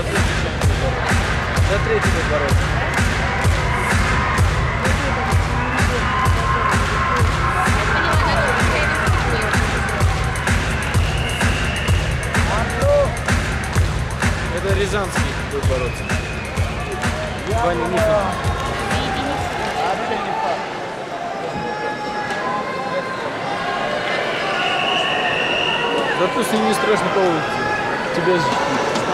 За третий подбородок. За третий подбородок. Это рязанский подбородок. Ваня Никонов. Да ты с ним не страшно по улице. Тебя защитит.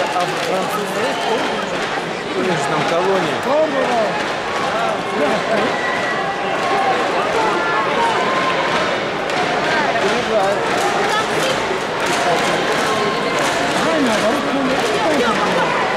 французы, помнишь, там колония? Пробовал. Aynen.